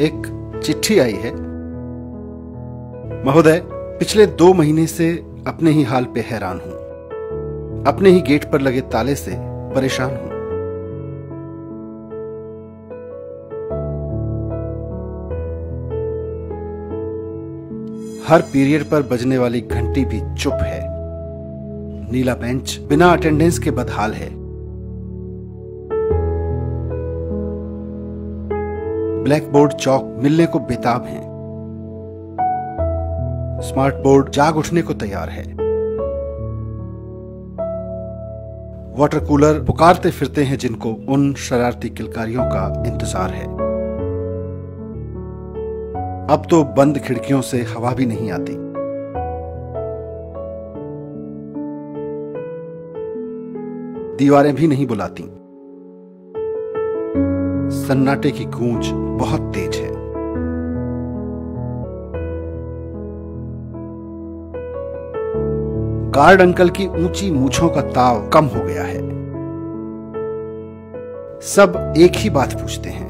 एक चिट्ठी आई है। महोदय, पिछले दो महीने से अपने ही हाल पे हैरान हूँ। अपने ही गेट पर लगे ताले से परेशान हूँ। हर पीरियड पर बजने वाली घंटी भी चुप है। नीला बेंच बिना अटेंडेंस के बदहाल है। ब्लैक बोर्ड चौक मिलने को बेताब हैं। स्मार्ट बोर्ड जाग उठने को तैयार है। वाटर कूलर पुकारते फिरते हैं जिनको उन शरारती किलकारियों का इंतज़ार है। अब तो बंद खिड़कियों से हवा भी नहीं आती। दीवारें भी नहीं बुलाती। सन्नाटे की गूंज बहुत तेज है। गार्ड अंकल की ऊँची मूछों का ताव कम हो गया है। सब एक ही बात पूछते हैं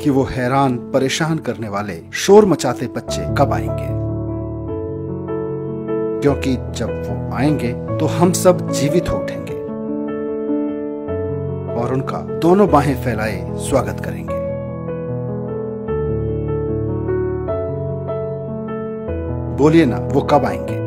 कि वो हैरान, परेशान करने वाले, शोर मचाते बच्चे कब आएँगे? क्योंकि जब वो आएँगे तो हम सब जीवित उठेंगे और उनका दोनों बाहें फैलाए स्वागत करेंगे। बोलिए ना वो कब आएँगे?